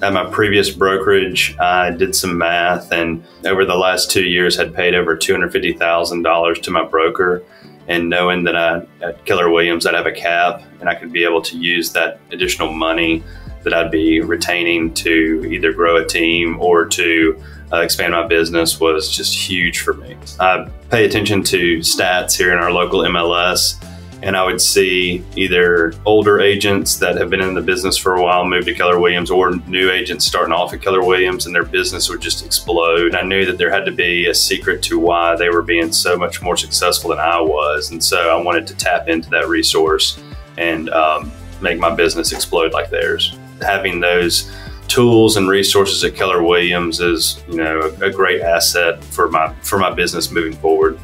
At my previous brokerage, I did some math and over the last two years had paid over $250,000 to my broker. And knowing that I, at Keller Williams, I'd have a cap and I could be able to use that additional money that I'd be retaining to either grow a team or to uh, expand my business was just huge for me. I pay attention to stats here in our local MLS and I would see either older agents that have been in the business for a while move to Keller Williams or new agents starting off at Keller Williams and their business would just explode. I knew that there had to be a secret to why they were being so much more successful than I was. And so I wanted to tap into that resource and um, make my business explode like theirs. Having those tools and resources at Keller Williams is, you know, a, a great asset for my for my business moving forward.